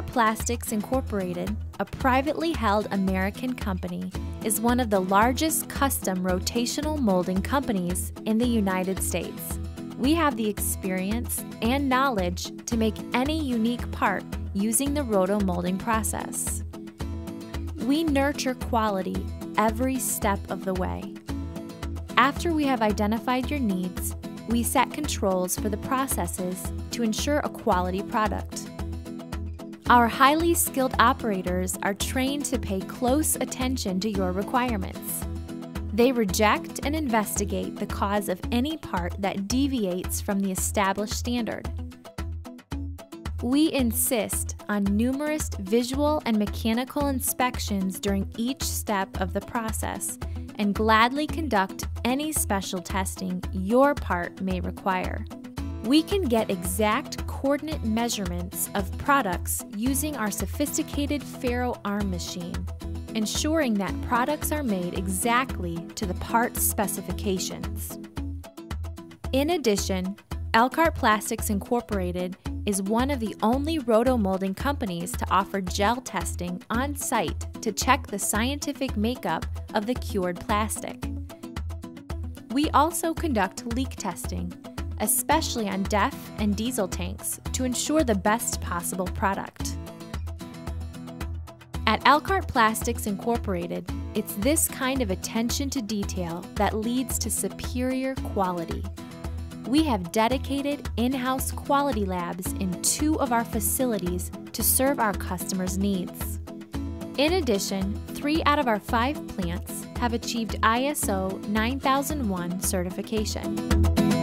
Plastics Incorporated, a privately held American company, is one of the largest custom rotational molding companies in the United States. We have the experience and knowledge to make any unique part using the roto molding process. We nurture quality every step of the way. After we have identified your needs, we set controls for the processes to ensure a quality product. Our highly skilled operators are trained to pay close attention to your requirements. They reject and investigate the cause of any part that deviates from the established standard. We insist on numerous visual and mechanical inspections during each step of the process and gladly conduct any special testing your part may require. We can get exact coordinate measurements of products using our sophisticated Faro arm machine, ensuring that products are made exactly to the part specifications. In addition, Elkhart Plastics Incorporated is one of the only roto-molding companies to offer gel testing on site to check the scientific makeup of the cured plastic. We also conduct leak testing, especially on DEF and diesel tanks, to ensure the best possible product. At Elkhart Plastics Incorporated, it's this kind of attention to detail that leads to superior quality we have dedicated in house quality labs in two of our facilities to serve our customers' needs. In addition, three out of our five plants have achieved ISO 9001 certification.